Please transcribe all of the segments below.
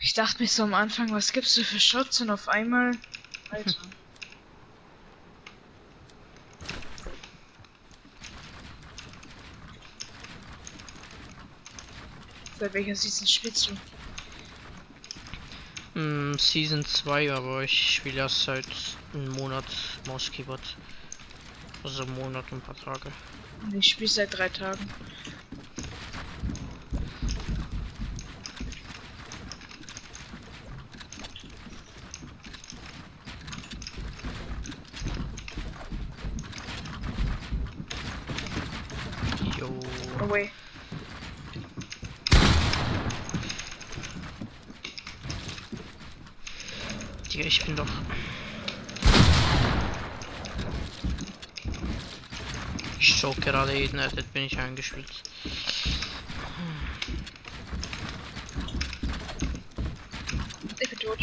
Ich dachte mir so am Anfang, was gibst du für Shots und auf einmal. Alter. Seit welcher Season spielst du? Mm, Season 2, aber ich spiele erst seit einem Monat Mouse Keyboard. Also einen Monat und ein paar Tage. Ich spiele seit drei Tagen. Away. Digga, ich bin doch. Ich jeden, jetzt bin ich eingespielt. Ich bin tot.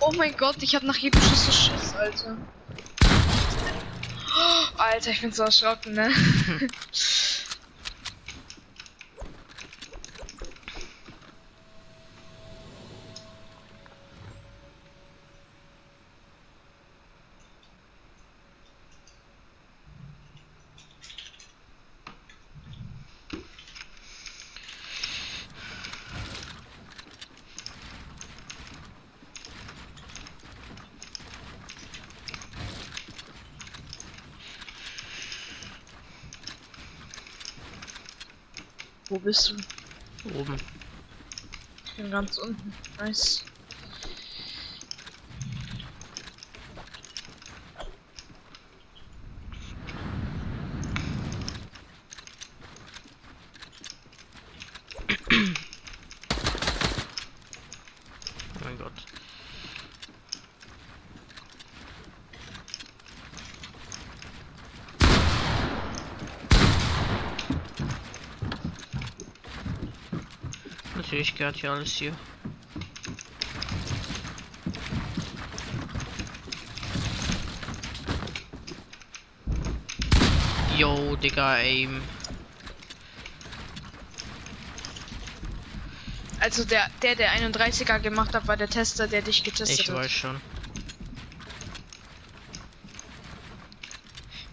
Oh mein Gott, ich hab nach jedem Schuss so Schiss, Alter. Alter, ich bin so erschrocken, ne? Wo bist du? Oben. Ich bin ganz unten. Nice. Natürlich gehört hier alles hier. Yo, Digga, aim. Also der, der, der 31er gemacht hat, war der Tester, der dich getestet ich hat. Ich weiß schon.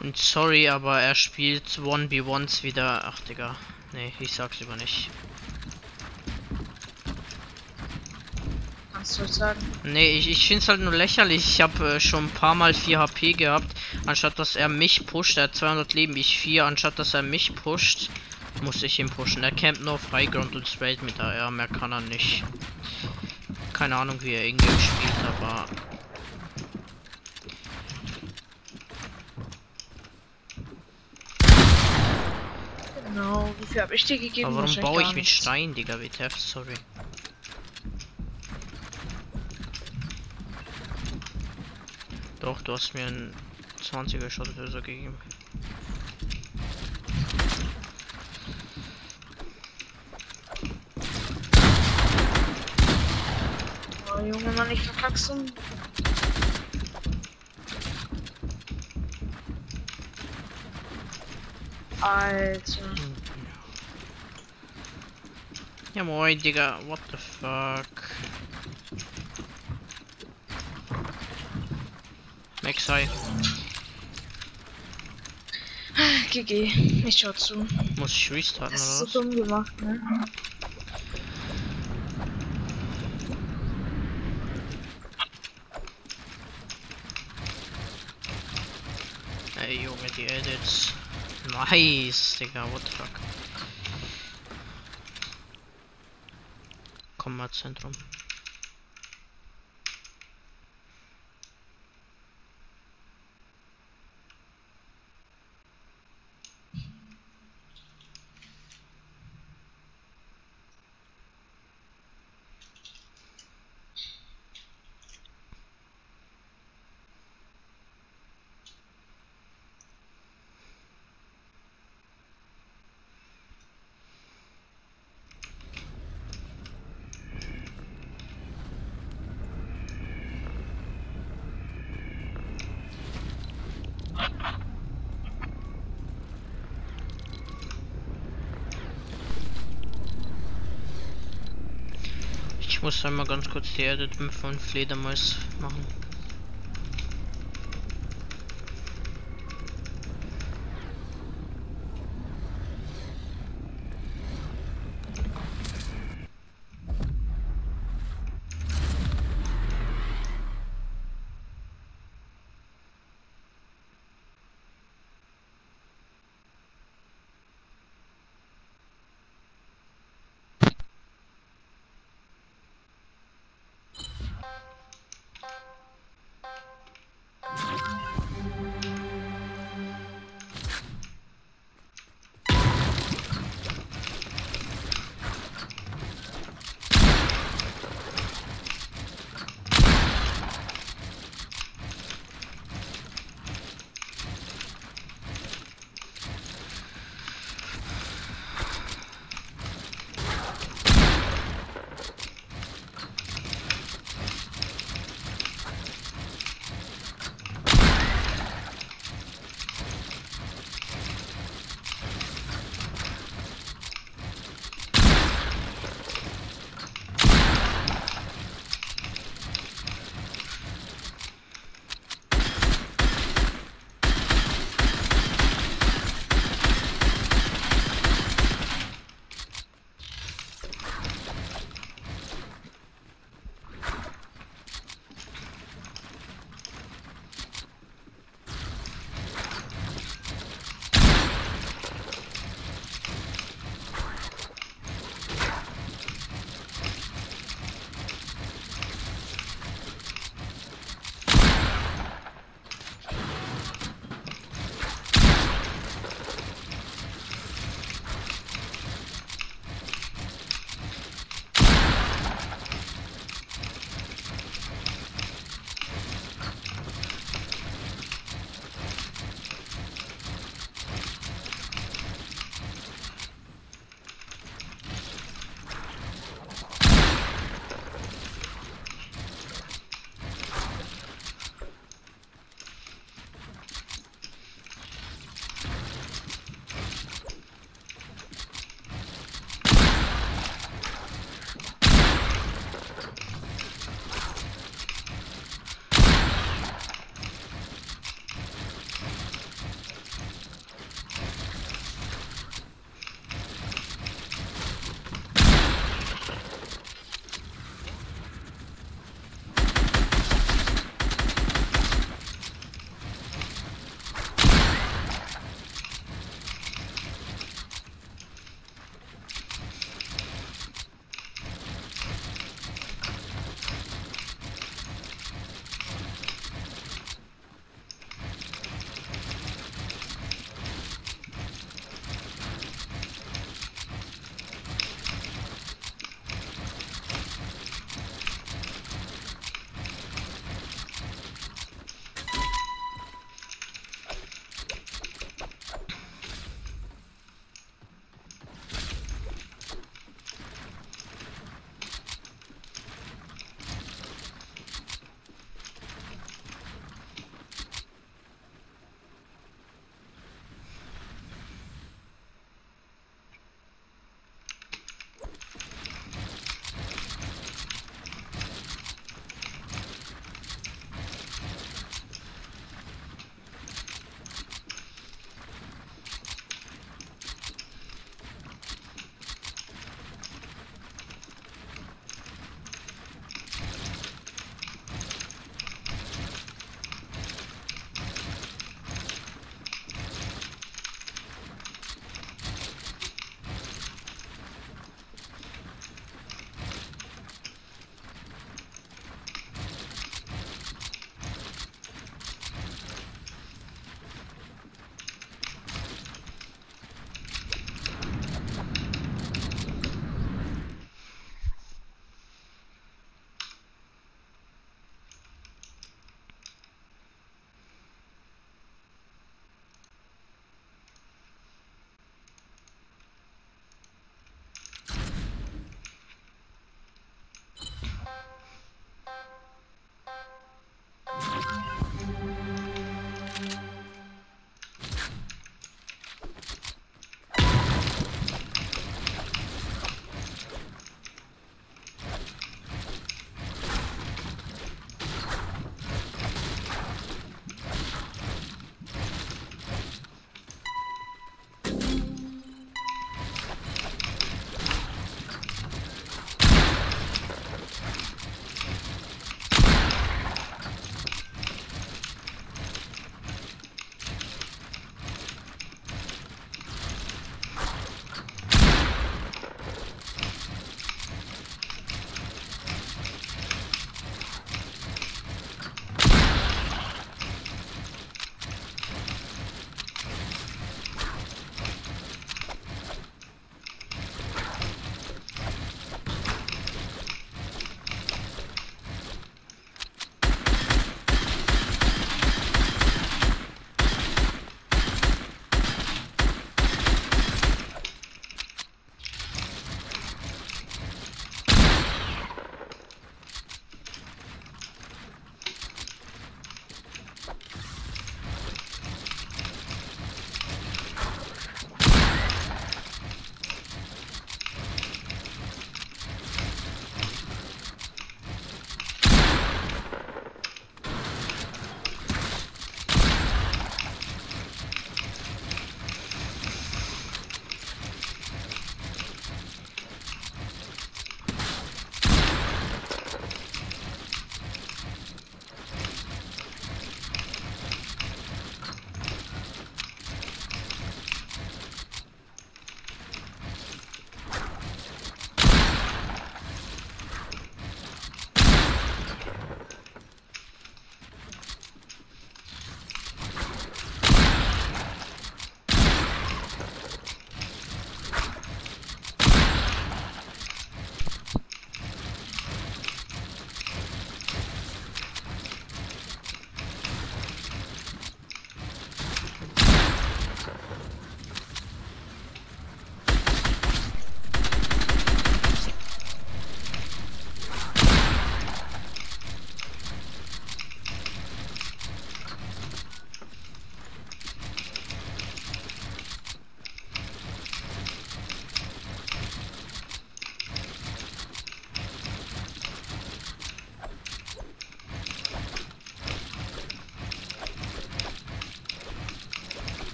Und sorry, aber er spielt 1v1s wieder. Ach, Digga. Nee, ich sag's lieber nicht. Soll ich sagen? Nee, ich, ich finde es halt nur lächerlich. Ich habe äh, schon ein paar Mal 4 HP gehabt. Anstatt dass er mich pusht, er hat 200 Leben, ich 4. Anstatt dass er mich pusht, muss ich ihn pushen. Er campt nur auf Highground und straight mit AR, mehr kann er nicht. Keine Ahnung, wie er irgendwie spielt, aber... Genau, wie viel habe ich dir gegeben? Aber warum baue ich mit Stein, Digga, WTF, sorry. Doch, du hast mir einen 20er Shot oder so gegeben. Oh Junge, Mann, ich verkacksen. Alter. Ja moin, Digga, what the fuck? Maxi. GG, ich schau zu. Muss ich restarten das ist so dumm gemacht, ne? Ey Junge, die Edits. Nice, Digga, what the fuck. Komm mal Zentrum. Ich muss einmal ganz kurz die Edit von Fledermaus machen.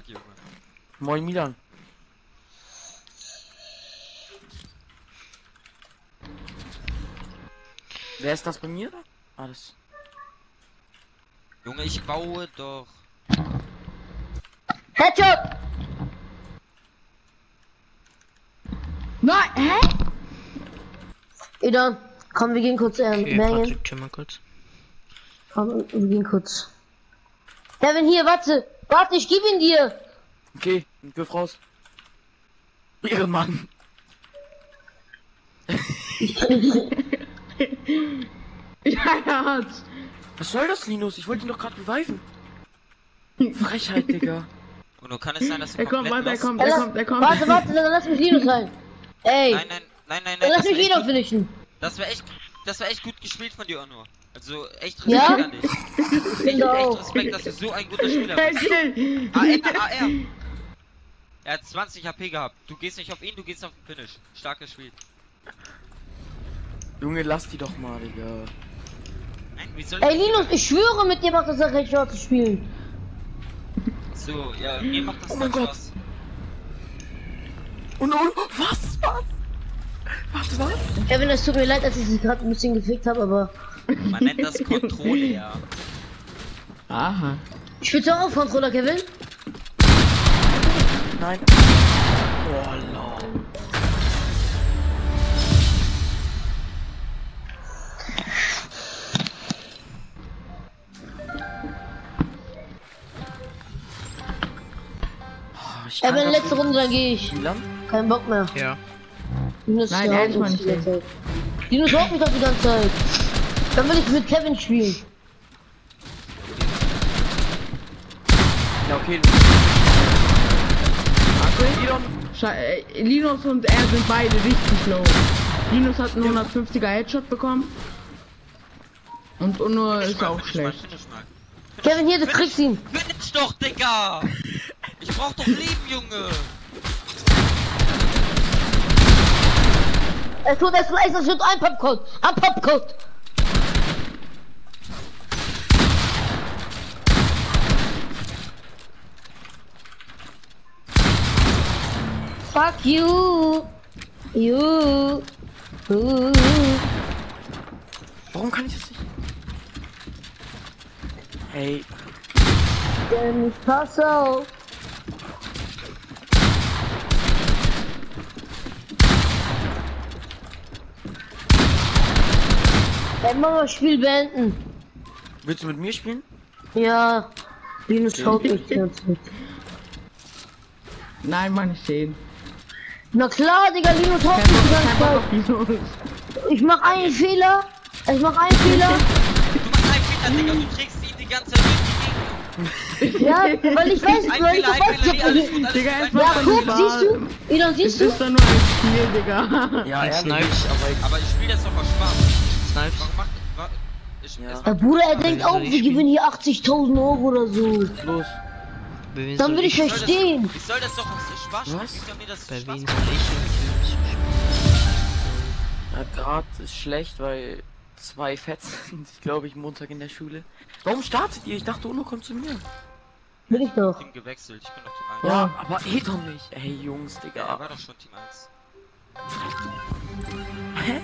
Sag Junge. Moin Milan. Wer ist das bei mir? Alles. Junge, ich baue doch. Headshot! Nein, hä? Ida, komm, wir gehen kurz ähm, Okay. Patrick, mal kurz. Komm, wir gehen kurz. Kevin, hier, warte. Warte, ich geb ihn dir. Okay, Griff raus. Ehrenmann. Ja, er hat's. Was soll das, Linus? Ich wollte ihn doch gerade beweisen. Frechheit, Digga. Nur kann es sein, dass du Er kommt, warte, er kommt, er Lass- kommt, er kommt. Warte, warte, dann lass mich Linus rein. Ey, Nein, nein, nein, nein, dann nein. lass Das mich wäre gut- finishen. das wär echt, das wär echt gut gespielt von dir, Onur. Also echt Ja? Respekt an dich. Ich echt auch. Respekt, dass du so ein guter Spieler bist. AR, AR. Er hat 20 HP gehabt. Du gehst nicht auf ihn, du gehst auf den Finish. Starkes Spiel. Junge, lass die doch mal, Digga. Nein, wie soll Ey, Linus, ich schwöre, mit dir macht das auch recht Spaß zu spielen. So, ja, mir macht das Oh mein Gott. Spaß. Und, und, was? Was? Was, was? Kevin, es tut mir leid, dass ich sie gerade ein bisschen gefickt habe, aber Man nennt das Controller. Aha. spielst du auch auf Controller, Kevin? Nein. Oh. Oh, ich kann Kevin, das letzte. Runde, dann gehe ich. Kein Bock mehr. Ja. Linus Nein, ehrlich mich mal die nicht. Zeit. Linus haut mich doch die ganze Zeit. Dann will ich mit Kevin spielen. Ja, okay. Sche äh, Linus und er sind beide richtig low. Linus hat einen 150er Headshot bekommen. Und Uno Finish ist mal, auch mal, schlecht. finish mal. Kevin, hier, du kriegst ihn. Finish doch, Digga! Ich brauch doch Leben, Junge! Er tut es leise, es wird ein Popcode. Ein Popcode. Fuck you. You. Uh. Warum kann ich das nicht? Hey, Denn ich pass auf. Ey, Mama, Spiel beenden. willst du mit mir spielen? Ja. Linus schaut mich ganze Zeit. Nein, Mann, ich sehe ihn. Na klar, Digga, Kein mich die ganze Bock Zeit. Ich mach einen Fehler. Ich mach einen Fehler. Du machst einen Fehler, Digga, du trägst ihn die ganze Zeit durch die Gegend. Ja, weil ich weiß, Ein weil ich Fehler, Fehler, nee, alles weiß. gut, alles Digga, gut. Ja, guck, siehst du? Elon, Es siehst du? ist doch nur ein Spiel, Digga. Ja, Ich ehrlich, snipes. aber Aber ich spiel das doch aus Spaß. Snipes. Warum macht ich, Ja. Bruder, er denkt auch, ich wir gewinnen hier 80.000 Euro oder so. los? Bei wem Dann soll würde ich soll das- verstehen. Ich soll das doch aus Spaß. Was? Mir das Bei Spaß wem soll ich? Ja, gerade ist schlecht, weil zwei Fets sind, glaube ich, Montag in der Schule. Warum startet ihr? Ich dachte, Uno kommt zu mir. Will ich doch. Team gewechselt, ich bin doch Team 1. Ja, aber eh doch nicht. Ey, Jungs, Ja, Digga. war doch schon Team 1. Hä?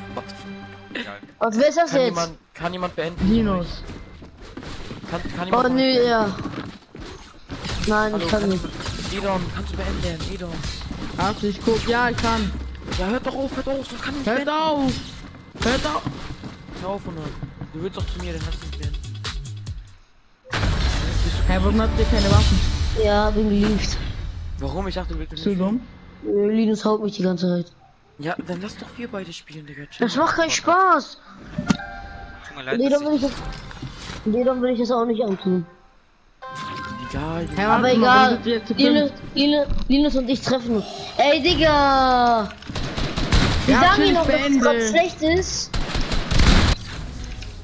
Und wer ist das Kann jetzt? jemand, kann jemand beenden? Linus. Kann, kann Oh jemand nö, ja. Nein, Hallo, ich kann nicht. Edon, kannst du beenden? Edon. Warte, ich guck. Ja, ich kann. Ja, hört doch auf, hört auf, so kann ich nicht Hört beenden. auf! Hört auf! Hör auf, Uno. Du willst doch zu mir, dann lass uns beenden. Hä, warum habt ihr keine Waffen? Ja, bin geliebt. Warum? Ich dachte, du willst Bist du nicht. dumm? Äh, Linus haut mich die ganze Zeit. Ja, dann lass doch wir beide spielen, Digga. Das macht keinen Spaß. Tut mir leid, Nee, dann will ich ich... das. Nee, dann will ich das auch nicht antun. Egal. Hä, Aber egal. Linus? Linus, Linus und ich treffen uns. Ey, Digga! Wir Ja, sagen ihm noch, dass es gerade schlecht ist.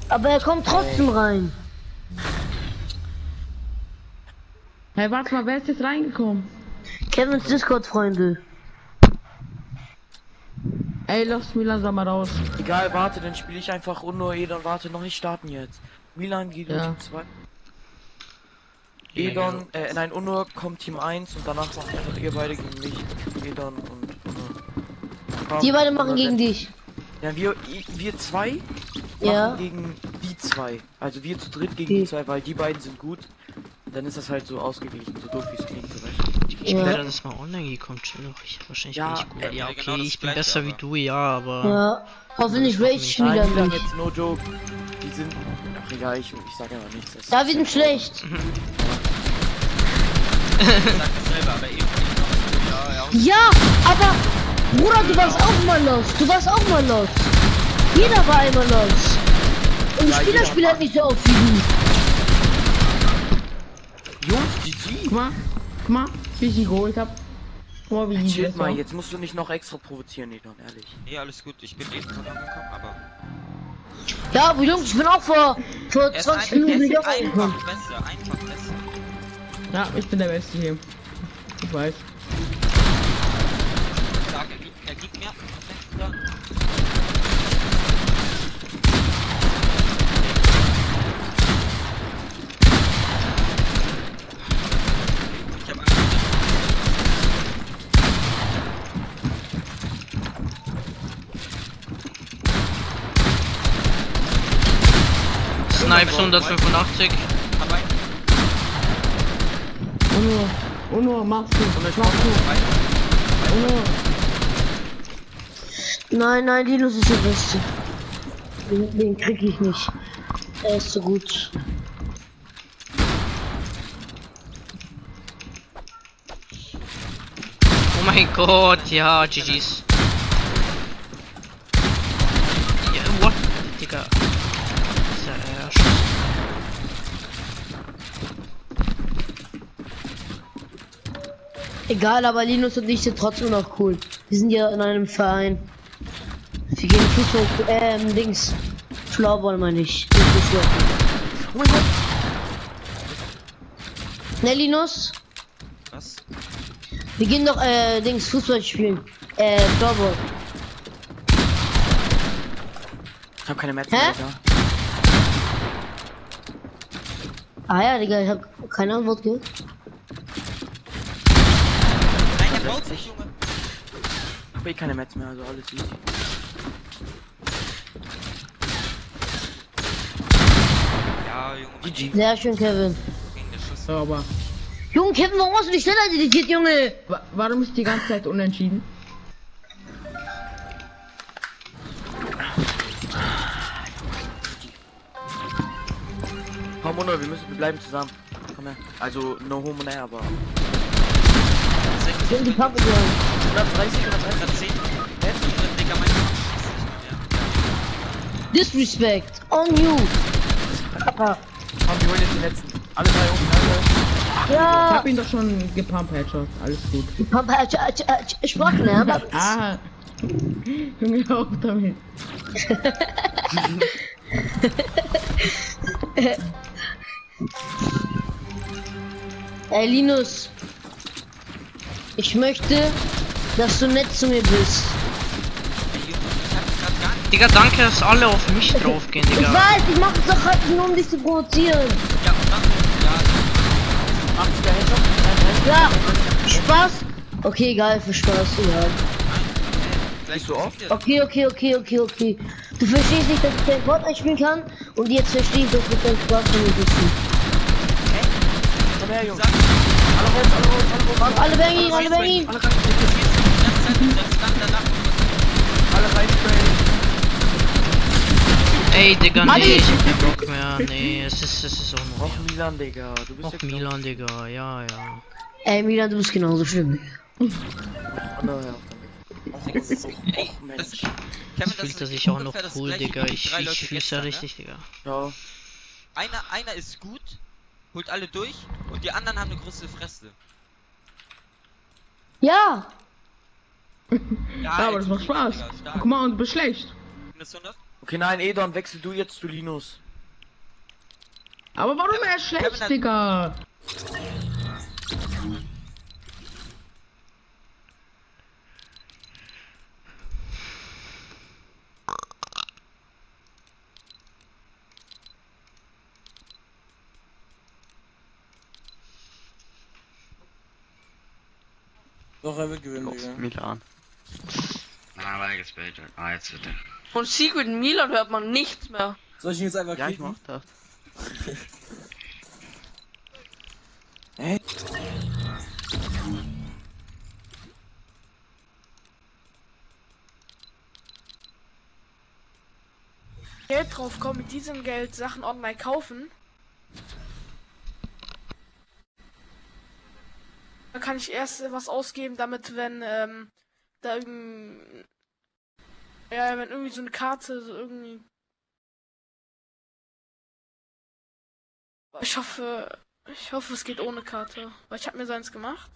Aber er kommt trotzdem rein. Hä, warte mal, wer ist jetzt reingekommen? Kevins Discord-Freunde. Ey, lass mich langsam mal raus. Egal, warte, dann spiele ich einfach Uno, Edon, warte, noch nicht starten jetzt. Milan geht Ja. ja. Edon, äh, nein, Unur kommt Team 1 und danach macht einfach ihr beide gegen mich. Edon und Unur. Die beide machen gegen dich. Ja, wir, wir zwei Ja. machen gegen die zwei. Also wir zu dritt gegen Die- die zwei, weil die beiden sind gut. Und dann ist das halt so ausgeglichen, so doof wie es klingt. Weißt Ich Ja. bin leider das mal online gekommen, chill doch. Ich, wahrscheinlich Ja, bin ich gut. ja, Ja, ja, okay, genau ich bin besser wie aber- du, ja, aber. Ja. Hoffentlich rage ich wieder nicht. jetzt no joke. Die sind. Ach egal, ich, ich sag aber nichts. Das Ja, wir sind schlecht. Sag das selber, aber eben. Ja, ja. Ja, aber Bruder, du warst auch mal los. Du warst auch mal los. Jeder war einmal los. Und Ja, ich spiele jeder das Spiel halt nicht so oft wie du. Jungs, GG! Guck mal, guck mal, wie ich die geholt hab. Guck mal, wie Chill mal, jetzt musst du nicht noch extra provozieren, Edon, ehrlich. Nee, alles gut. Ich bin eben schon angekommen, aber. Ja, aber Jungs, ich bin auch vor, vor Er ist 20 ein, Minuten er aufgekommen. einfach besser, einfach besser. Ja, ich bin der Beste hier. Ich weiß. Sag, er gibt, er gibt mir. Ja. Ich hab Angst. Snipes 185. Aber ein Uno, Uno, machst du, machst du. Uno, Nein, nein, Linus ist der Beste. Den, den krieg ich nicht. Er ist so gut. Oh mein Gott, ja, GG's. Ja, what? Digga. Ist ja äh, Schuss. Egal, aber Linus und ich sind trotzdem noch cool. Wir sind ja in einem Verein. Wir gehen Fußball, ähm, Dings. Floorball meine ich. Ne, Linus? Was? Wir gehen doch, äh, Dings, Fußball spielen. Äh, Floorball. Ich hab keine mehr, da. Ah ja, Digga, ich hab keine Antwort gehört. Nein, der baut sich, Junge. Ich hab eh keine Metz mehr, also alles easy. Ja, Junge. Sehr schön, Kevin. aber. Junge, Kevin, warum hast du dich schneller editiert, Junge? Wa warum ist die ganze Zeit unentschieden? Komm, Unur, wir müssen, wir bleiben zusammen. Komm her. Also, no homo, ne, aber. Ich bin die Pappe gegangen. 130, 130. 110. Netz? Digga, mein Disrespect on you. Papa. Komm, wir holen jetzt die letzten. Alle drei unten, alle. Ich Ja, hab ihn doch schon gepumpt, Headshot. Alles gut. die Papa hat äh, äh, Sprachen, ne? Aber Ah. Junge, auf damit. Ey, Linus. Ich möchte, dass du nett zu mir bist. Ich. Digga, danke, dass alle auf mich draufgehen, Ich Digga. weiß, ich mach es doch halt nur, um dich zu provozieren. Ja, dann. Ja, 80er Headshot. Ja, Spaß. Okay, egal, für Spaß, gleich Bist du oft? Okay, okay, okay, okay, okay. Du verstehst nicht, dass ich kein Fortnite spielen kann und jetzt verstehe ich, dass du keinen Spaß von mir bist. Komm her, Jungs. Alle raus, alle raus, alle. Mach alle bang ihn, alle bang ihn. Ey, Digga, nee, ich hab keinen Bock mehr. Nee, es ist, es ist auch noch. Och, Milan, Digga. Du bist Och, ja Milan, Digga, ja, ja. Ey, Milan, du bist genauso schlimm. Oh, no, ja, Och, Ey, das, Mensch. Kevin, Fühlt er ist sich auch noch das cool, Digga. Ich, ich fühl's ja ne? richtig, Digga. Ja. Einer, einer ist gut, holt alle durch und die anderen haben eine größere Fresse. Ja, ja, aber das macht Spaß. Digga, Guck mal, und bist schlecht. Okay, nein, Edon, wechsel du jetzt zu Linus. Aber warum ja, er ist schlecht, dann... Digga? Doch, er wird gewinnen, Digga. Milan. Ah, war gespielt. Ah, jetzt wird er. Von Secret Milan hört man nichts mehr. Soll ich ihn jetzt einfach Ja, ich kicken? mach das. Hä? Geld drauf kommen, mit diesem Geld Sachen online kaufen. Dann kann ich erst was ausgeben, damit wenn ähm, da irgend ja, wenn irgendwie so eine Karte so irgendwie ich hoffe, ich hoffe, es geht ohne Karte, weil ich habe mir seins gemacht.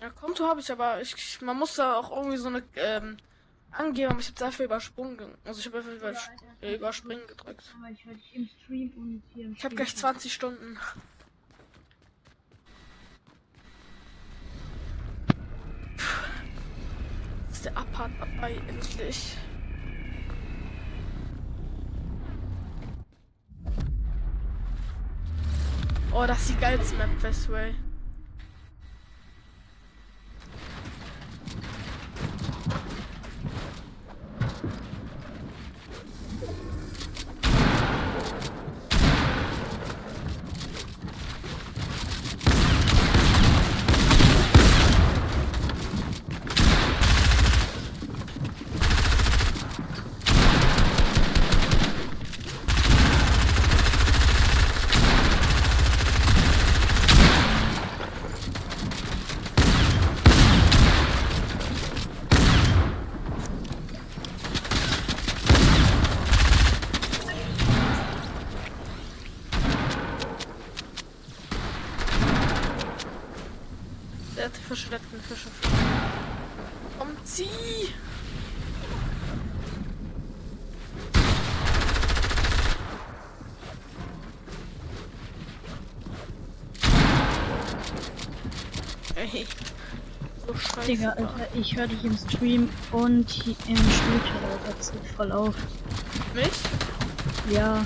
Ja, Konto habe ich, aber ich, man muss da auch irgendwie so eine ähm, angeben, aber ich habe dafür übersprungen. Also ich habe einfach übers äh, überspringen gedrückt. Ich Ich habe gleich 20 Stunden. Das ist der Abhart dabei, endlich. Oh, das ist die geilste Map, Westway. Der hat die Fische, der hat eine Fische. Komm, zieh! Ey. So scheiße. Digga, Alter, ich höre dich im Stream und im Spielchat, Alter. Voll auf. Mich? Ja,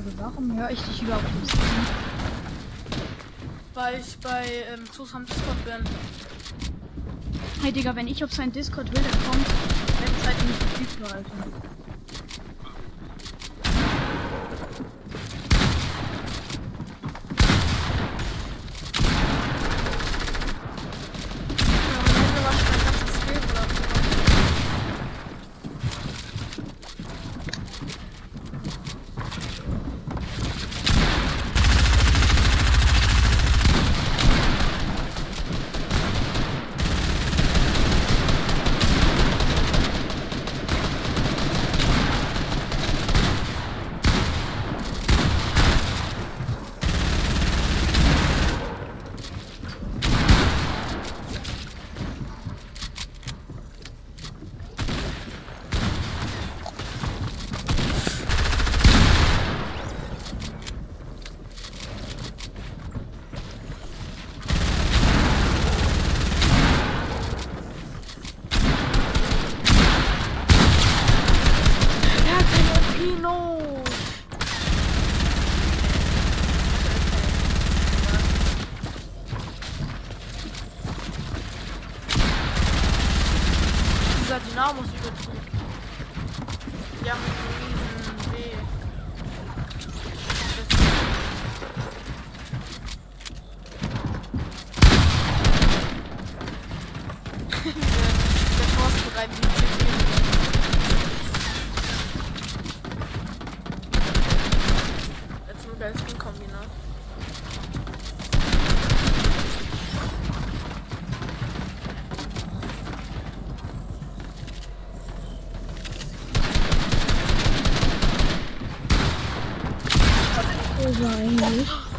Frage. Warum höre ich dich überhaupt im Stream? Weil ich bei ähm, am Discord bin. Hey Digga, wenn ich auf sein Discord will, dann kommt Webseite nicht verfügbar, Alter. Hoffentlich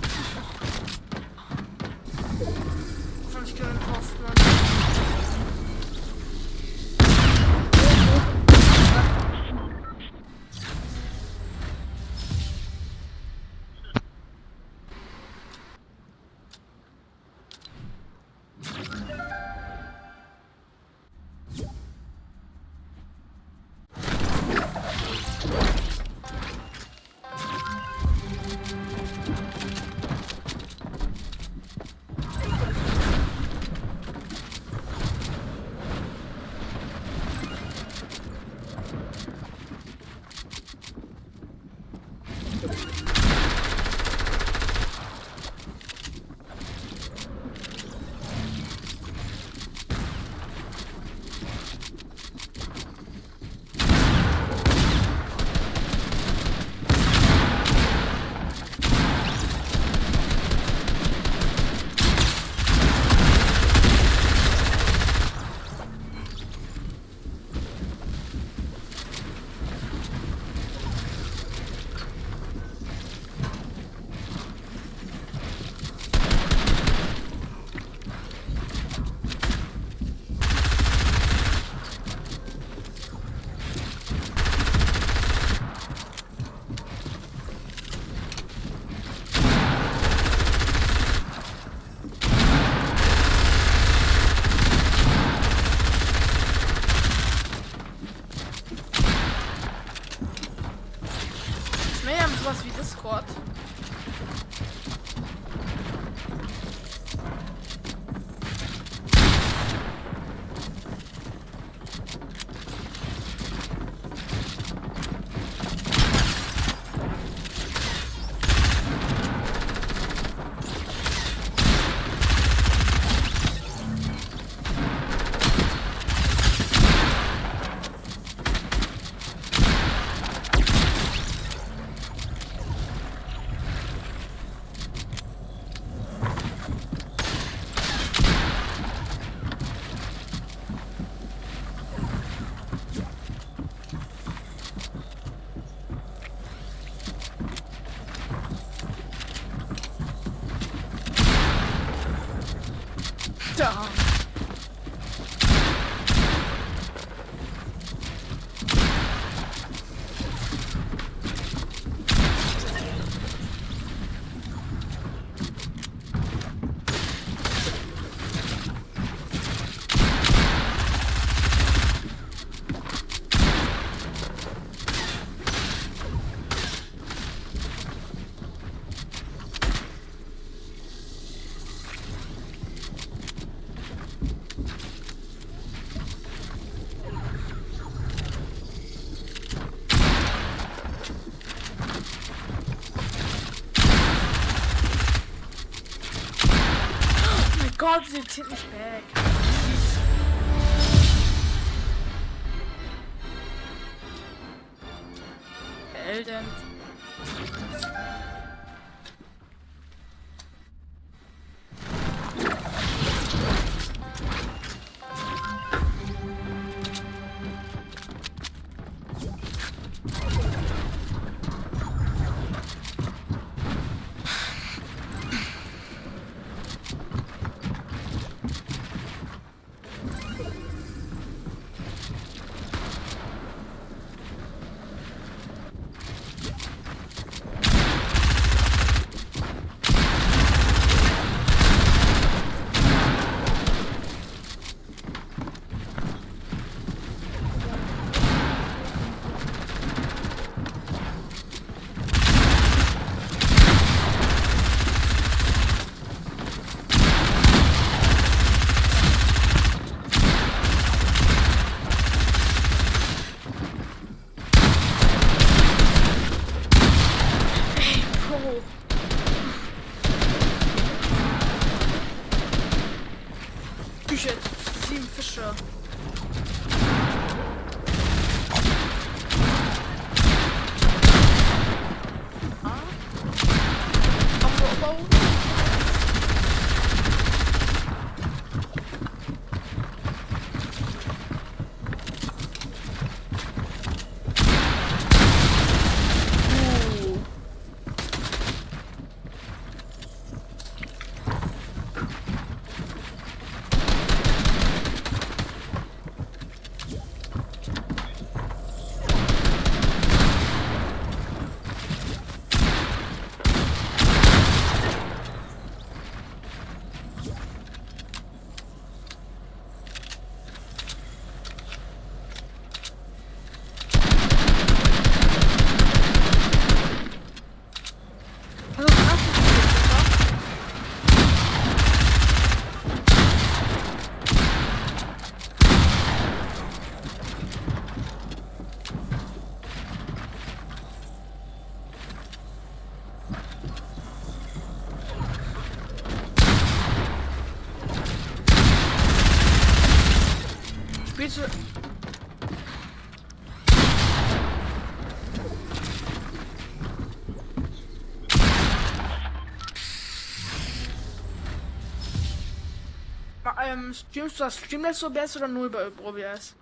Ma- Ähm, streamst du das Streamless OBS oder nur über OBS?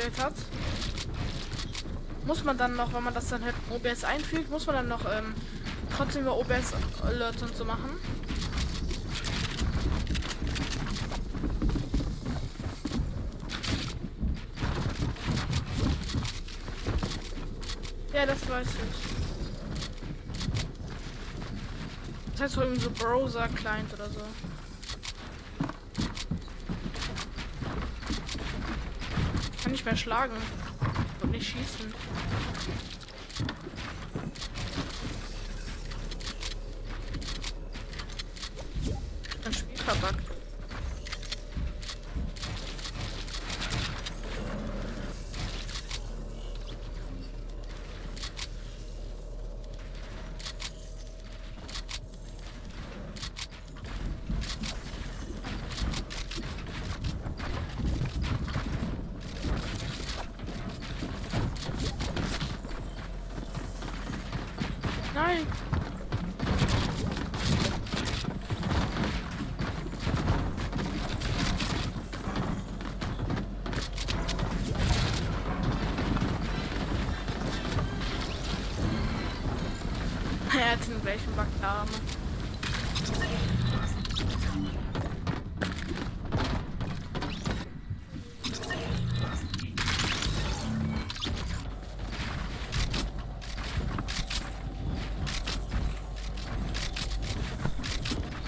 Eingestellt hat, muss man dann noch, wenn man das dann halt OBS einfügt, muss man dann noch ähm, trotzdem über OBS Alerts und so machen? Ja, das weiß ich. Das heißt so irgendwie so Browser Client oder so. Kann nicht mehr schlagen und nicht schießen. Ein Spiel verbuggt. Nein. Er hat den gleichen Backdarme.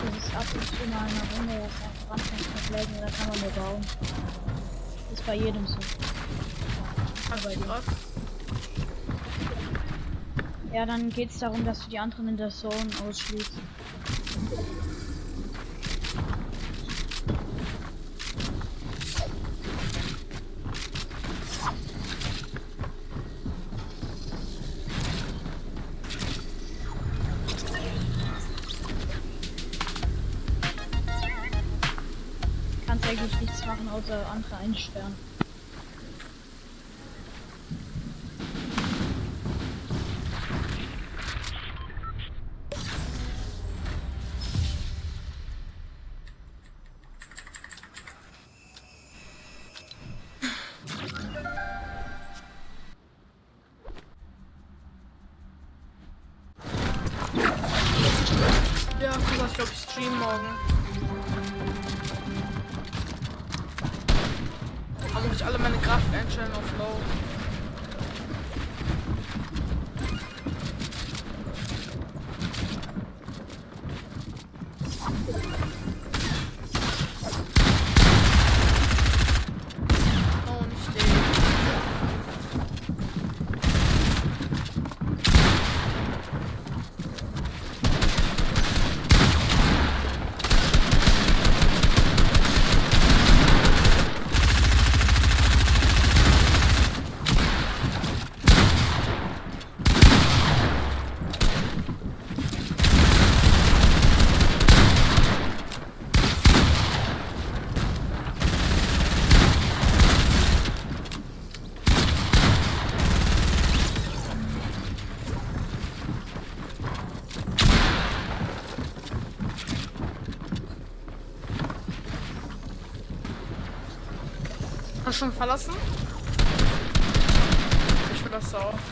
Das ist ab und zu mal eine Runde, das einfach anfängt mit Lägen, da kann man nur bauen. Das ist bei jedem so. Hast du drauf? Ja, dann geht es darum, dass du die anderen in der Zone ausschließt. Kannst eigentlich nichts machen, außer andere einsperren. Schon verlassen? Ich verlasse auch.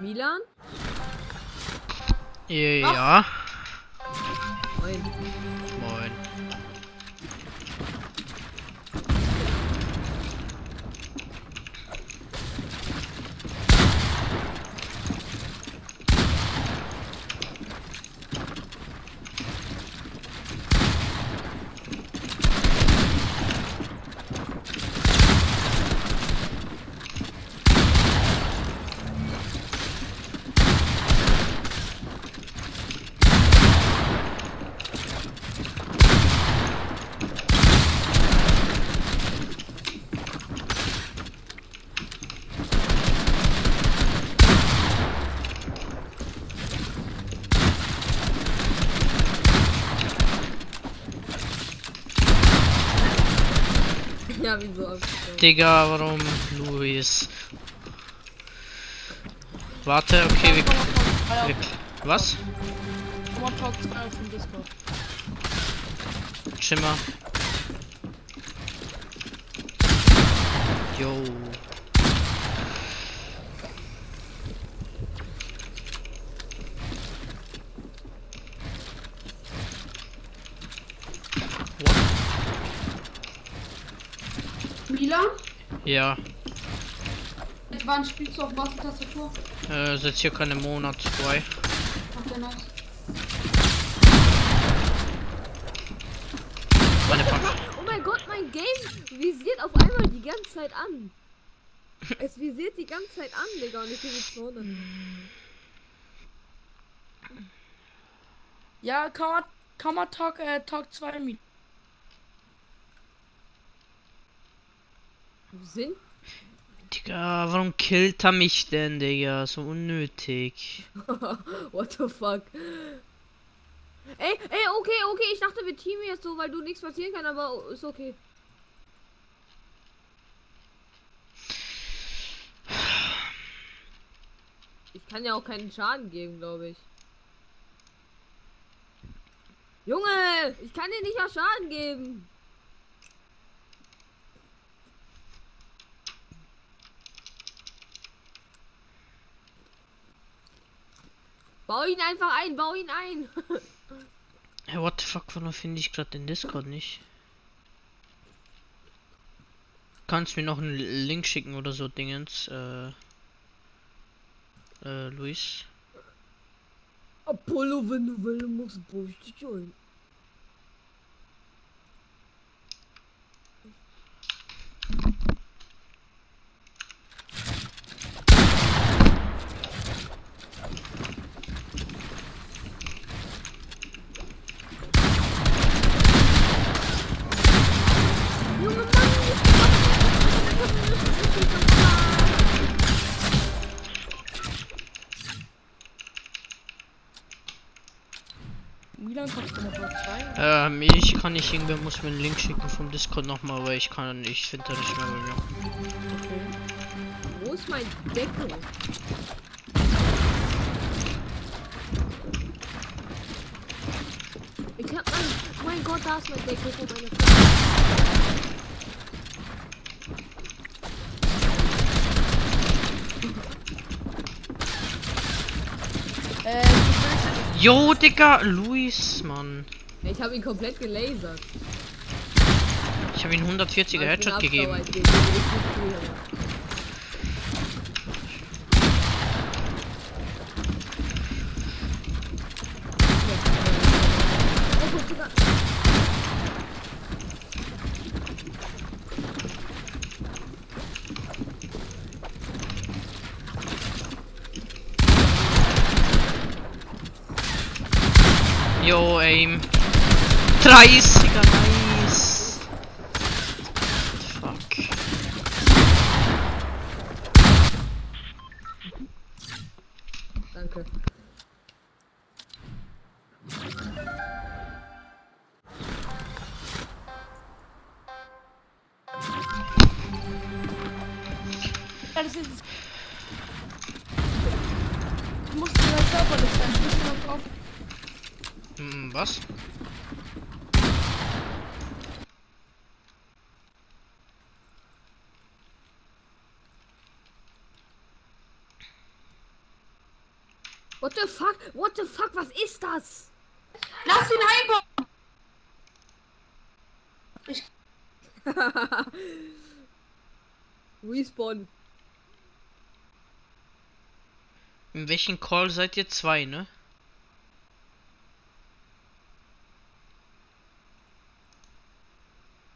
Milan? Ja. Digga, warum Luis? Warte, okay, wir, wir Was? One Talk 2 auf dem Discord. Schimmer. Yo. Milan? Ja, Seit wann spielst du auf was Tastatur? äh, seit circa einem Monat, zwei. Okay, nice. Meine. Oh mein Gott, mein Game visiert auf einmal die ganze Zeit an. Es visiert die ganze Zeit an, Digga, und ich bin Zone. Ja, kann man, kann man Talk, äh, Talk 2 mit. Wo sind? Digga, warum killt er mich denn, Digga? So unnötig. What the fuck? Ey, ey, okay, okay, ich dachte wir teamen jetzt so, weil du nichts passieren kann, aber ist okay. Ich kann ja auch keinen Schaden geben, glaube ich. Junge, ich kann dir nicht mal Schaden geben. Bau ihn einfach ein, bau ihn ein. Hey, what the fuck, warum finde ich gerade den Discord nicht? Kannst mir noch einen Link schicken oder so, Dingens, äh, äh, Luis? Apollo, wenn du Welle machst, brauch ich dich ein. Nicht, irgendwer muss mir einen Link schicken vom Discord nochmal, weil ich kann, ich finde da nicht mehr bei mir. Wo ist mein Deckel? Ich hab mein. Oh mein Gott, da ist mein Deckel von meiner Frau. Äh, Jo, Digga, Luis, Mann. Ich habe ihn komplett gelasert. Ich habe ihm 140er Headshot gegeben. traz ist das? Lass ihn einbauen! Ich Respawn. In welchem Call seid ihr zwei, ne?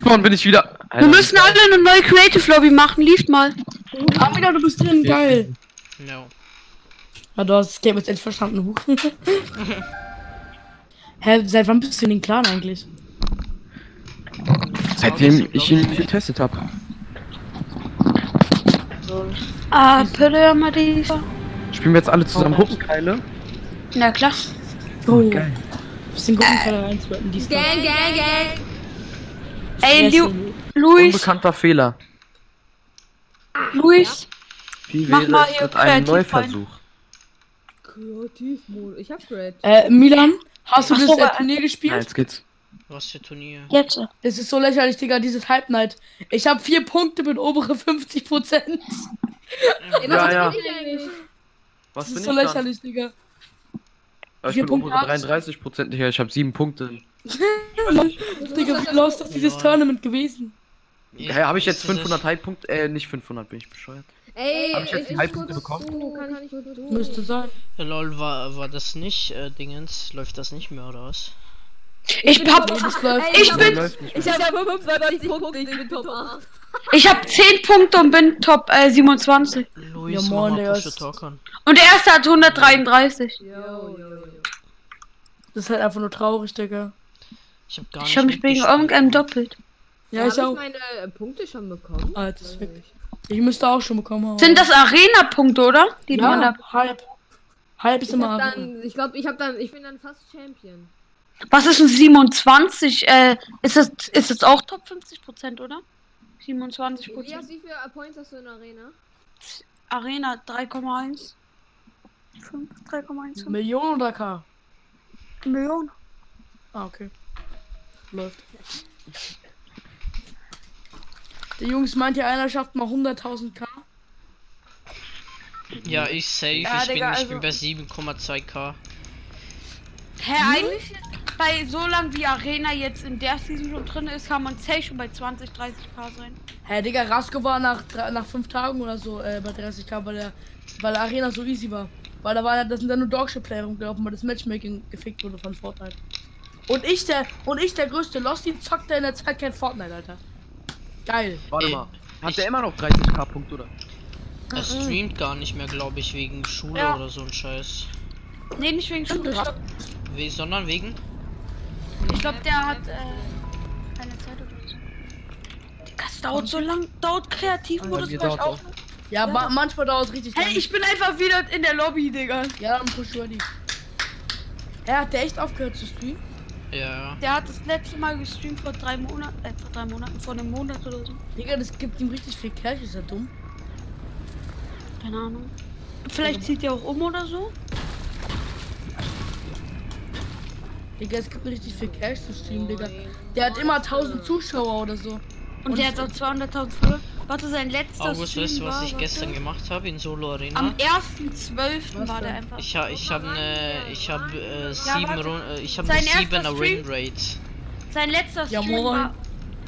Mann, bin ich wieder. Wir müssen alle eine neue Creative Lobby machen, liest mal. Ah, wieder, du bist drin, geil. No. Ja, du hast das Game jetzt endlich verstanden. Huch. Hä, seit wann bist du in den Clan eigentlich? Seitdem ich ihn getestet habe. Ah, Pille, Marisa. Spielen wir jetzt alle zusammen Gruppenkeile? Na klar. Oh, geil. Bisschen Gruppenkeile reinzuwerten, die Gang, gang, gang. Ey, Lu Luis, Unbekannter Fehler. Luis, Wie Mach wäre mal es hier mit einem. Neuversuch? Kreativmodus. Ich hab Red. Äh, Milan, hast du Ach das so, äh, Turnier gespielt? Ja, jetzt geht's. Was für Turnier? jetzt. Das ist so lächerlich, Digga, dieses Hype Night. Ich habe vier Punkte mit obere 50 Prozent. Ja, ja. Was Das ist ich so dann? lächerlich, Digga. Aber ich Vier bin Punkte obere hast du? 33 Prozent nicht, ich habe sieben Punkte. Digga, wie lost ist dieses Ja. Tournament gewesen? Hä, habe ich jetzt Ist das- 500 Hype-Punkte? Äh, nicht 500, bin ich bescheuert. Ey, Hab ich jetzt die ich Halbpunkte bekommen? ich zu. Müsste sein. Ja, lol, war, war das nicht, äh, Dingens? Läuft das nicht mehr, oder was? Ich hab, ich hab- bin, Läuft nicht Ich hab 95 Punkte, ich bin Top 8. ich hab 10 Punkte und bin Top äh, 27. Luis, Ja, Digga, Push ist-. Und der erste hat 133. Yo, yo, yo. Das ist halt einfach nur traurig, Digga. Ich hab gar Ich nicht hab mich wegen irgendeinem doppelt. Ja, Hab ich auch. meine äh, Punkte schon bekommen? Ah, das ist weg. Ich müsste auch schon bekommen haben. Sind das Arena-Punkte, oder? Die ja, da. halb. Halb ist Ich immer. dann, ich glaube, ich hab dann, ich bin dann fast Champion. Was ist ein 27? Äh, ist das, ist das auch Top 50 Prozent, oder? 27 Wie, Prozent. wie viele Points hast du in der Arena? Arena 3,1. 5, 3,1 Millionen oder K? Millionen. Ah, okay. Läuft. Der Jungs meint ja, einer schafft mal 100.000 K. Ja, ich safe, Ja, ich, bin, Digga, ich bin also- bei 7,2k. Hä, eigentlich bei so lang wie Arena jetzt in der Season schon drin ist, kann man safe schon bei 20, 30k sein. Hä, Digga, Rasko war nach, nach 5 Tagen oder so äh, bei 30k, weil der, weil Arena so easy war. Weil da war das sind dann nur Dogship-Player rumgelaufen, weil das Matchmaking gefickt wurde von Fortnite. Und ich, der, und ich, der größte Losty, zockt der in der Zeit kein Fortnite, Alter. Geil. Warte Ey, mal. Hat der immer noch 30k Punkte, oder? Er streamt gar nicht mehr, glaube ich, wegen Schule Ja. oder so ein Scheiß. Nee, nicht wegen Schule. Ich glaub, Wie, sondern wegen? ich glaub, der hat äh, keine Zeit oder so. Digga, es dauert so lang. Dauert Kreativmodus bei euch auch. Ja, ma manchmal dauert es richtig Hey, ich bin einfach wieder in der Lobby, Digga. Ja, dann push ready. Er hat der echt aufgehört zu streamen? Ja. Der hat das letzte Mal gestreamt vor drei Monaten, äh, vor drei Monaten, vor einem Monat oder so. Digga, das gibt ihm richtig viel Cash, ist er dumm? Keine Ahnung. Vielleicht zieht er auch um oder so. Digga, es gibt richtig viel Cash zu streamen, Digga. Der hat immer 1000 Zuschauer oder so. Und, der hat auch 200.000 Follower. Warte, sein letzter August, Stream weißt du, was war, ich warte. gestern gemacht habe in Solo Arena? Am 1.12. war der einfach. Ich, ha, ich habe ne, ich habe äh, sieben warte. Run, äh, ich habe siebener Stream? Winrate. Sein letzter Ja, Stream moin. war.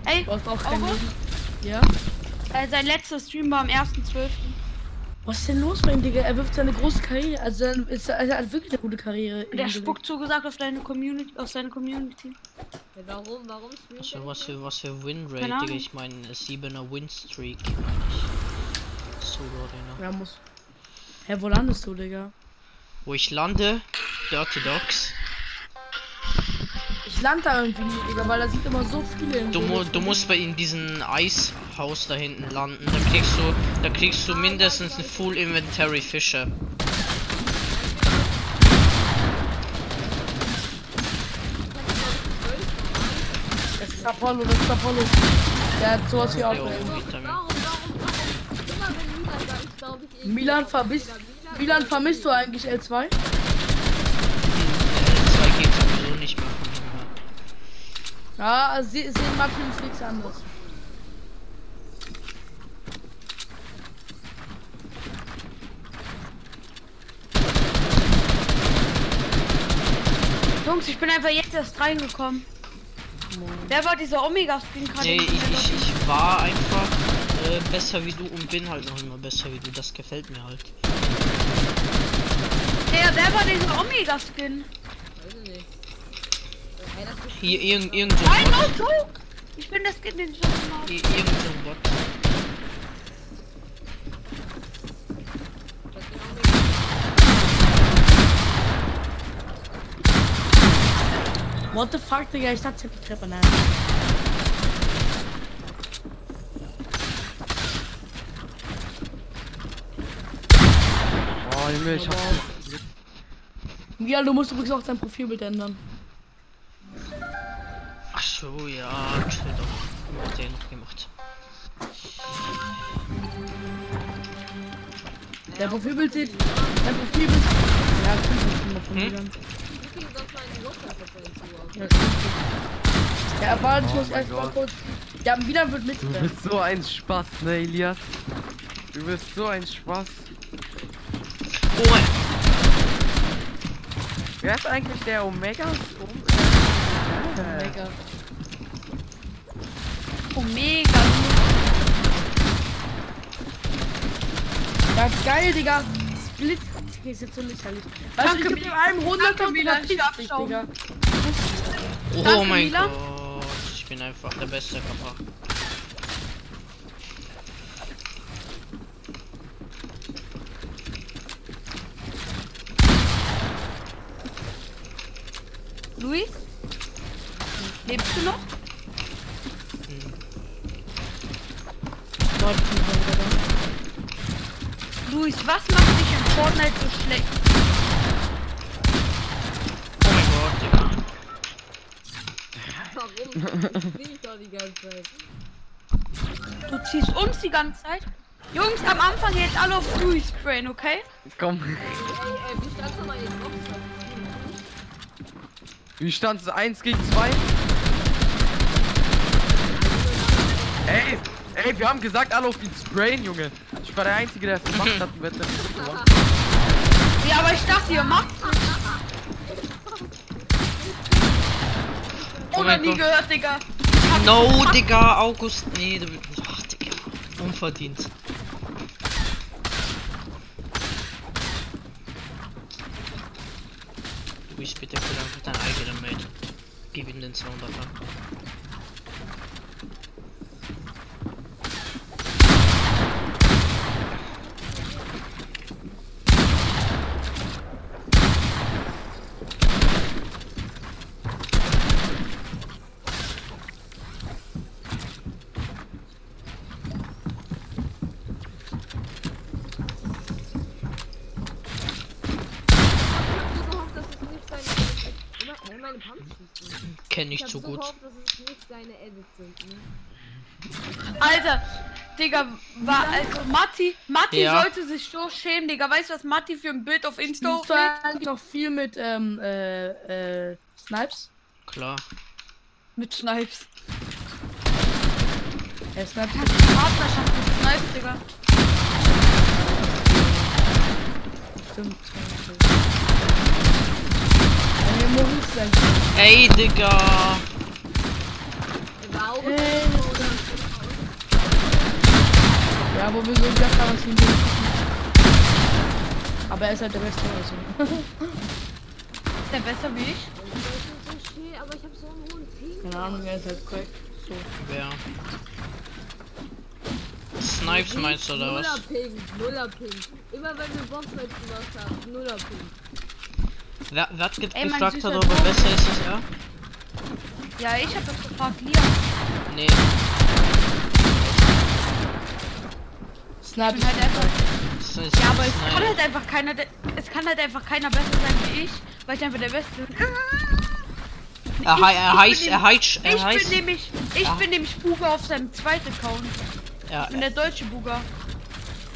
Ey, August? Ja? äh, sein letzter Stream war am 1.12. Was ist denn los bei ihm, Digga? Er wirft seine große Karriere. Also, er ist, er hat wirklich eine gute Karriere. Und der spuckt so gesagt auf deine Community, auf seine Community. Ja, warum, warum streamt Also was für was für Winrate, Digga. Ich meine siebener Winstreak. Solo Arena. Ja, muss. Hä, wo landest du, Digga? Wo ich lande, Dirty Dogs. Land da irgendwie Digga, weil da sind immer so viele. im Du, mu du musst bei in diesem Eishaus da hinten landen. Da kriegst du, da kriegst du mindestens ein Full Inventory Fische. Das ist Apollo, das ist Apollo. Der hat sowas wie irgendwie- Milan vermisst. Milan vermisst du eigentlich L2? Ja, also sie sehen Martin nichts anderes. Jungs, ich bin einfach jetzt erst reingekommen. Wer war dieser Omega-Skin gerade? Nee, ich, ich, ich war einfach äh, besser wie du und bin halt noch immer besser wie du. Das gefällt mir halt. Der, wer war dieser Omega-Skin? Hier irgend, irgend so ein Nein, no joke! Ich bin das Kind, den ich schon mal. Hier, irgend so ein Bot. What the fuck, Digga, ich dachte, ich hab die Treppe nein. Oh, Junge, ich hab. Ja, du musst übrigens auch dein Profilbild ändern. So, ja, doch. Hat er noch gemacht. Der Profilbild sieht. Dein Profilbild. Ja, ich nicht von Hm? Ja, ja, warte, ich Oh muss mein erst mal Gott. kurz. Ja, wieder wird mit. Du bist so ein Spaß, ne, Elias? Du bist so ein Spaß. Oh mein. Wer ist eigentlich der Omega? Omega. Omega. Ja, geil, Digga. Split. Okay, ist jetzt so lächerlich. Weißt du, ich geb dem einem 100 Danke, ich abschauen. Digga. Oh Danke, mein Mila. Gott. Ich bin einfach der beste Kappa. Luis? Lebst du noch? Luis, was macht dich in Fortnite so schlecht? Oh mein Gott, Digga. Warum? Ich doch die ganze Zeit. Du ziehst uns die ganze Zeit? Jungs, am Anfang jetzt alle auf Luis sprayen, okay? Komm. Ey, ey, wie stand's nochmal jetzt auf? Wie stand's? 1 gegen 2? Ey, ey, wir haben gesagt, alle auf ihn sprayen, Junge. Ich war der Einzige, der es gemacht hat und wird dann gewonnen. Ja, aber ich dachte, ihr macht Oh Oder mein nie gehört, Digga. No, Digga, August. Nee, du. Ach, Digga. Unverdient. Du bist bitte für einfach dein eigener Mate. Gib ihm den 200 an. Ich hab so gehofft, dass es nicht seine. Immer, hä, meine Pumps schießen. Kenn ich hab zu so gut. gehofft, dass es nicht seine Edits sind, ne? Alter, Digga, war also Matti, Matti Ja. sollte sich so schämen, Digga. Weißt du, was Matti für ein Bild auf Insta hochlädt? eigentlich noch viel mit, ähm, äh, äh, Snipes? Klar. Mit Snipes. Ja, Snipes. Partnerschaft mit Snipes, Digga. Stimmt. Ey, Digga. Oder Ja, wo wir so gesagt haben, dass wir ihn nicht Aber er ist halt der Beste, also. Ist der besser wie ich? So aber ich hab so einen hohen Ping. Keine Ahnung, er ist halt korrekt. So. Wer? Snipes meinst du oder Nuller was? Ping, Nuller Ping. Immer wenn wir Boxmatch gemacht haben, Nuller Ping. Wer, wer hat ge Ey, mein gefragt, süßer ob er Junge. besser ist als er? Ja, ich hab das gefragt, Liam. Nee. Ich bin halt einfach, ja, aber es Snipe. kann halt einfach keiner, de- es kann halt einfach keiner besser sein wie ich, weil ich einfach der Beste bin. Er, er Ich- ich heißt, bin er heißt, er Ich heißt. bin nämlich, ich Ja. bin nämlich Buga auf seinem zweiten Account. Ja, Ich bin der deutsche Buga.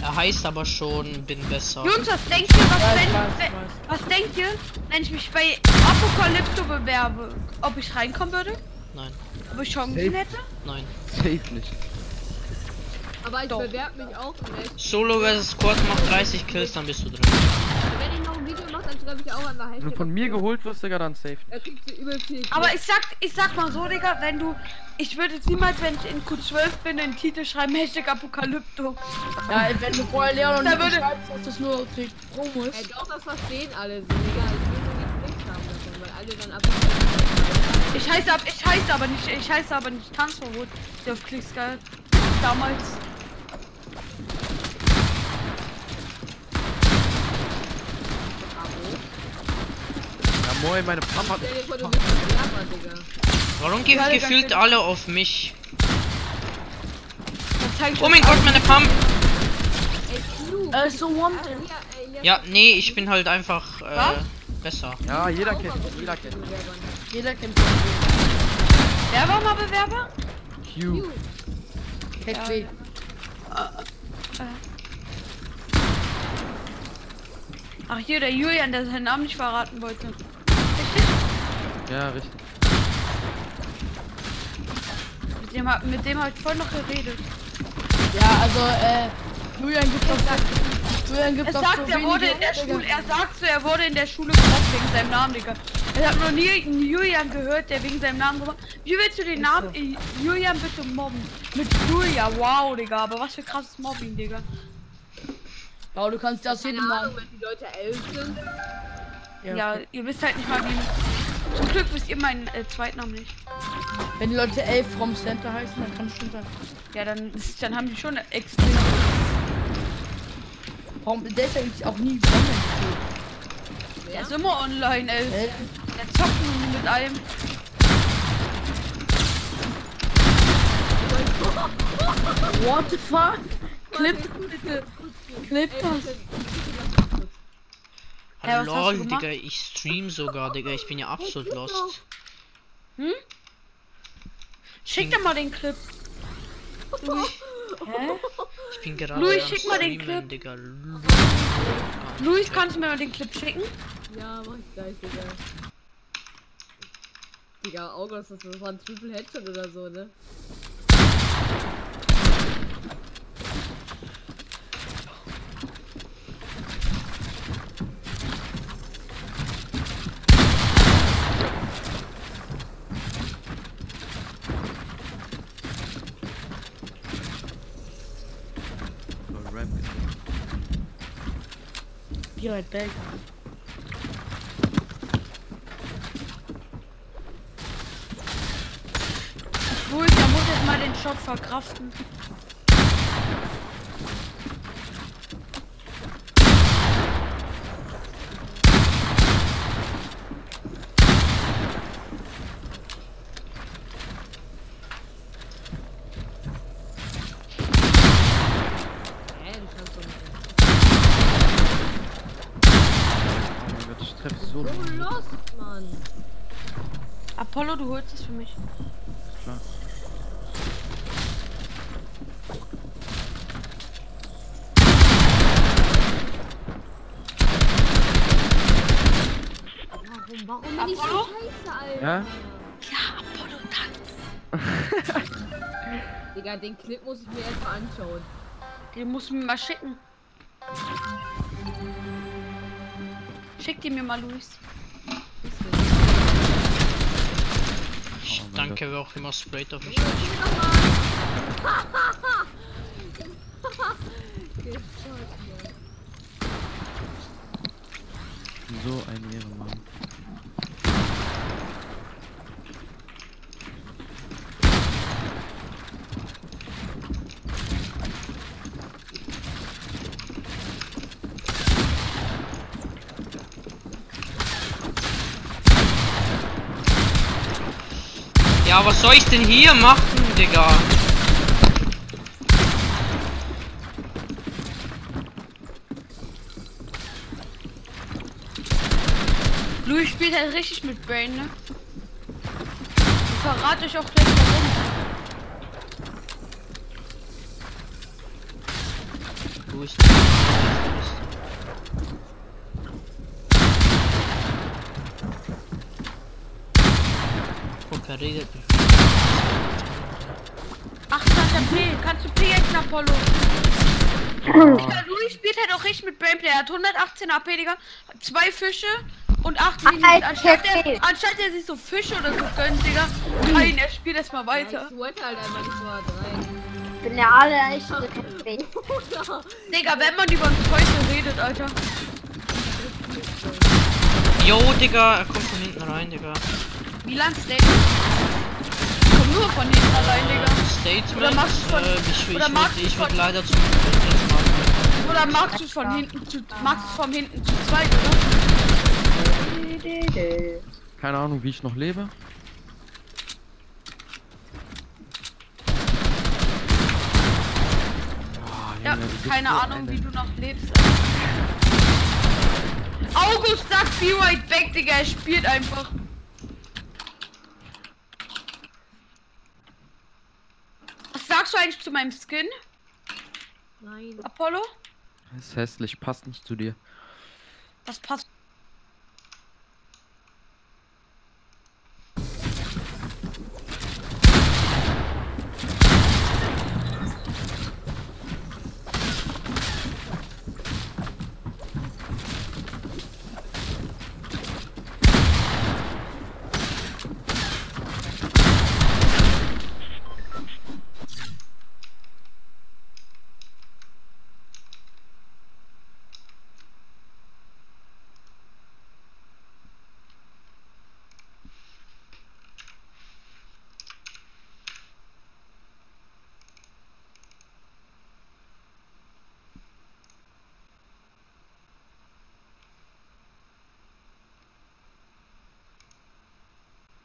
Er heißt aber schon, bin besser. Jungs, was denkt ihr, was, Ja, ich wenn, weiß, weiß. was denkt ihr, wenn ich mich bei Apokalypto bewerbe, ob ich reinkommen würde? Nein, Ob ich Chancen Safe. hätte? nein. Safe nicht. Aber ich Doch. bewerbe mich auch nicht. Solo vs Squad macht 30 Kills, dann bist du drin. Wenn ich noch ein Video mache, dann habe ich auch einmal Wenn du von mir geholt wirst, Digga, dann safe. Er kriegt so übel viel. Aber ich sag, ich sag mal so, Digga, wenn du. Ich würde jetzt niemals, wenn ich in Q12 bin, in den Titel schreiben, Hashtag Apokalypto. Ja, wenn du vorher Leon und Da würde- schreibst, dass das nur für Promo Ey, ist. doch, das verstehen alle so, Digga. Ich will nur nicht Pflicht haben davon, weil alle dann ab. Ich heiße, ab, ich heiße aber nicht, ich heiße aber nicht Tanzverbot, der auf Klicks geil. Damals. Ja, moin, meine Digga. Warum Digga, gefühlt alle auf mich? Oh mein. Gott, meine Pump! Ist so wanted. Ja, nee, ich bin halt einfach äh, besser. Ja, jeder kennt, jeder kennt. Jeder kennt. Wer war mal Bewerber? Q. Heck. Ach hier, der Julian, der seinen Namen nicht verraten wollte. Ja, richtig. Mit dem, mit dem hab ich voll noch geredet. Ja, also, äh, Julian gibt doch Julian gibt Er doch sagt, so er wurde in der. Schule, er sagt so, er wurde in der Schule gemobbt wegen seinem Namen, Digga. Ich hab noch nie einen Julian gehört, der wegen seinem Namen gemobbt Wie willst du den Namen äh, Julian bitte mobben? Mit Julia, wow, Digga, aber was für krasses Mobbing, Digga. Ja, du kannst das jedem Ahnung, Namen. wenn die Leute elf sind. Ja, okay. ihr wisst halt nicht mal, wie. Zum Glück wisst ihr meinen äh, Zweitnamen nicht. Wenn die Leute elf vom Center heißen, dann kann es schon sein. Ja, dann, dann haben die schon extrem. Warum, der ist eigentlich auch nie online Der ist immer online, ey. Elf. Der zockt mit allem. What the fuck? Clip bitte. Clip das. Hä, was hast du Lol, gemacht? Digga, ich stream sogar, Digga, ich bin ja absolut lost. Hm? Schick dir mal den Clip. Hä? Ich bin gerade Louis, am schick mal den Clip. Digga. Luis, kannst du mir mal den Clip schicken? Ja, mach ich gleich, Digga. Digga, August, das war ein Triple Headshot oder so, ne? Be right back. Luis, da muss jetzt mal den Shot verkraften. Hä, du kannst doch nicht. Oh mein Gott, ich treffe so. So lost, Mann. Apollo, du holst es für mich. Klar. Warum, warum bin ich so Apollo? scheiße, Alter? Ja? Ja, Apollo tanzt. Digga, den Clip muss ich mir erstmal anschauen. Den musst du mir mal schicken. Schick die mir mal, Luis. Ich Oh mein danke, wer auch immer sprayt auf mich. So ein Ehrenmann. Ja, was soll ich denn hier machen, Digga? Luis spielt halt richtig mit Brain, ne? Ich verrate euch auch gleich warum. Wo ist Guck, er redet mit 28 P. Kannst du P jetzt, Apollo? Digga, Louis spielt halt auch richtig mit Brainplay. Er hat 118 AP, Digga. Zwei Fische und 8 Minuten. Alter, Anstatt er, anstatt er sich so Fische oder so gönnt, Digga. Nein, er spielt erstmal weiter. Ich wollte halt einfach nicht so hart rein. Ich bin der allererste. Digga, wenn man über ein Teufel redet, Alter. Jo, Digga, er kommt von hinten rein, Digga. Milan Statement. Komm nur von hinten allein, Digga. Statement, Oder magst du von, äh, ich, ich, oder ich, magst würd- du ich würde von, leider machen. oder magst du es von hinten zu, magst du es von hinten zu zweit, oder? Keine Ahnung, wie ich noch lebe. Ja, du bist keine Ahnung, wie du noch lebst. August sagt be right back, Digga, er spielt einfach. Sagst du eigentlich zu meinem Skin, Nein. Apollo? Das ist hässlich, passt nicht zu dir. Das passt.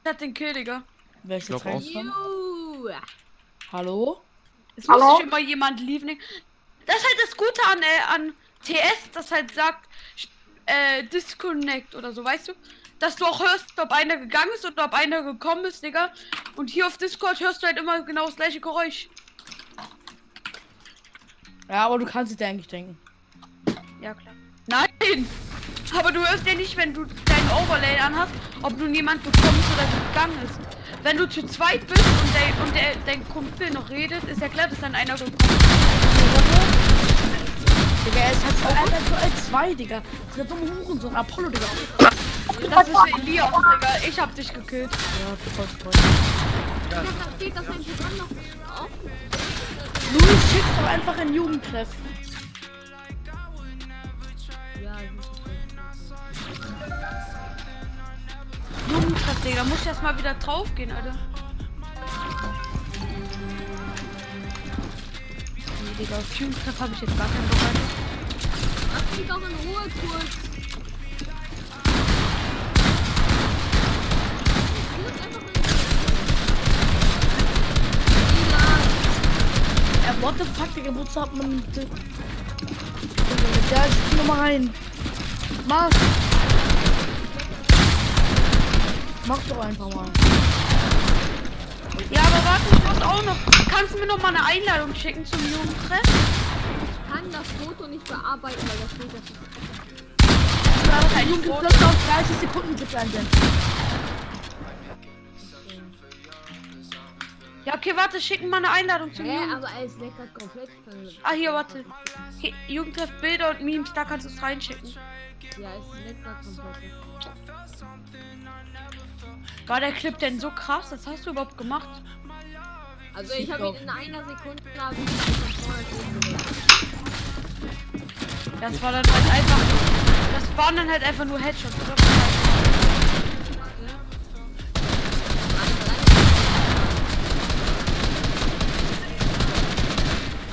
Ich hat den Kill, Digga. Wer ist jetzt reingekommen? Hallo? Es Hallo? muss sich immer jemand lieben. Das ist halt das Gute an, äh, an TS, das halt sagt, äh, Disconnect oder so, weißt du? Dass du auch hörst, ob einer gegangen ist oder ob einer gekommen ist, Digga. Und hier auf Discord hörst du halt immer genau das gleiche Geräusch. Ja, aber du kannst es dir eigentlich denken. Ja, klar. Aber du hörst ja nicht, wenn du dein Overlay anhast, ob nun jemand gekommen ist oder gegangen ist. Wenn du zu zweit bist und, der, und der, dein Kumpel noch redet, ist ja klar, dass dann einer gekommen Digga, er ist halt so alt so als zwei, Digga. Das ist der dumme Hurensohn. Apollo, Digga. Das ist Elias, Digga. Ich hab dich gekillt. Ja, voll, voll. Ja. Louis schickt doch einfach in Jugendtreff. Jugendtreff, Digga. Da muss ich erst mal wieder drauf gehen, Alter. Nee, Digga, auf Jugendtreff habe ich jetzt gar keinen Bock, Alter. Lass mich doch in Ruhe kurz. What the fuck, Digga, wozu hat man... Digga, mit der Spiel nochmal rein. Mach. Mach doch einfach mal. Ja, aber warte, ich muss auch noch. Kannst du mir noch mal eine Einladung schicken zum Jugendtreff? Ich kann das Foto nicht bearbeiten, weil das steht das. Ja, kein Jugendtreff auf 30 Sekunden einsenden. Ja, okay, warte, schicken mal eine Einladung zum Hä, Jugend. aber er ist lecker komplett. verrückt. Ah, hier, warte. Hier, Jugendtreff Bilder und Memes, da kannst du es reinschicken. Ja, ist lecker komplett. War der Clip denn so krass? Das hast du überhaupt gemacht? Also ich habe ihn in einer Sekunde Das war dann halt einfach. Das waren dann halt einfach nur Headshots, oder?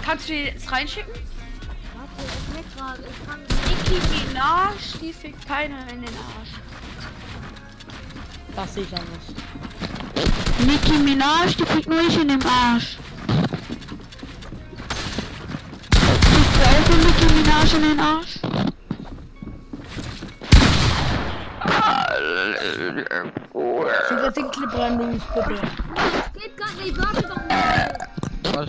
Kannst du jetzt reinschicken? Warte, es leckt gerade. Ich kann. Nicki Minaj, die fickt keiner in den Arsch. Das sehe ich ja nicht. Nicki Minaj, die fickt nur ich in den Arsch. Fickt du auch von Nicki Minaj in den Arsch? Schick jetzt den Clip rein, bitte. Das geht gar nicht, warte doch mal.